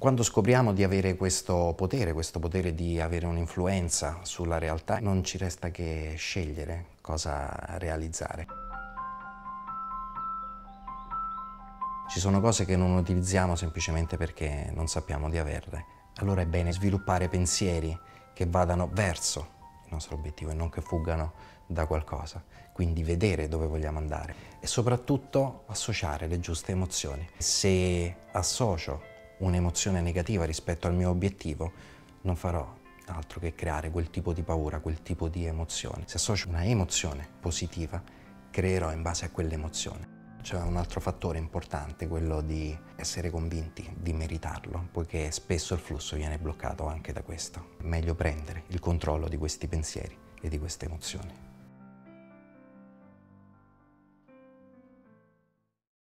Quando scopriamo di avere questo potere, questo potere di avere un'influenza sulla realtà, non ci resta che scegliere cosa realizzare. Ci sono cose che non utilizziamo semplicemente perché non sappiamo di averle. Allora è bene sviluppare pensieri che vadano verso il nostro obiettivo e non che fuggano da qualcosa. Quindi vedere dove vogliamo andare e soprattutto associare le giuste emozioni. Se associo un'emozione negativa rispetto al mio obiettivo, non farò altro che creare quel tipo di paura, quel tipo di emozione. Se associo una emozione positiva, creerò in base a quell'emozione. C'è un altro fattore importante, quello di essere convinti di meritarlo, poiché spesso il flusso viene bloccato anche da questo. Meglio prendere il controllo di questi pensieri e di queste emozioni.